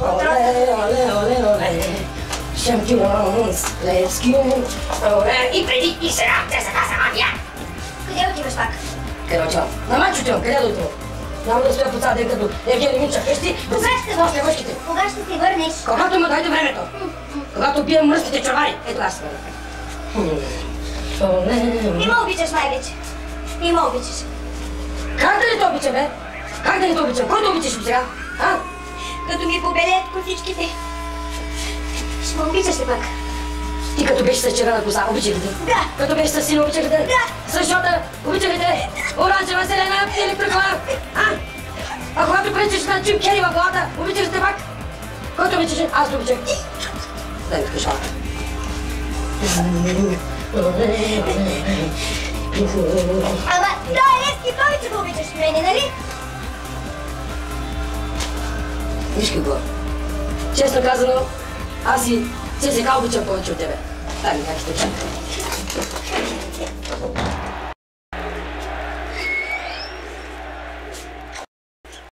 Оле, оле, оле, оле. Шампион Левски. Оле, и преди, и сега, те са каза, ами я. Къде отиваш пак? Къде отивам? На мачо отивам, къде да отивам? Няма да стоя по цял ден като Евгений Минча вкъщи, да Кога се ще нося въшките. Кога ще се върнеш? Когато му дойде времето. Когато пием мръсните чорбари. Ето аз. Не ме обичаш най-вече. Не ме обичаш. Как да не те обичам, бе? Как да не те обичам? Кой те обичаш сега? А? Като ми побелеят косичките. Ще ме обичаш ли пак? Ти като беше с червена коса, обичах ли те? Да. Като беше с сина, обичах ли те? Да. С жълта, обичах ли те? Оранжева, зелена, електрокола. А? А когато пречеш на Джим Кери в главата, обичаш ли те пак? Който обичаш? Аз обичах. Дай ми кажа. Ама, Виж какво. Честно казано, аз и ЦСКА обичам повече от тебе. Дай ми как ще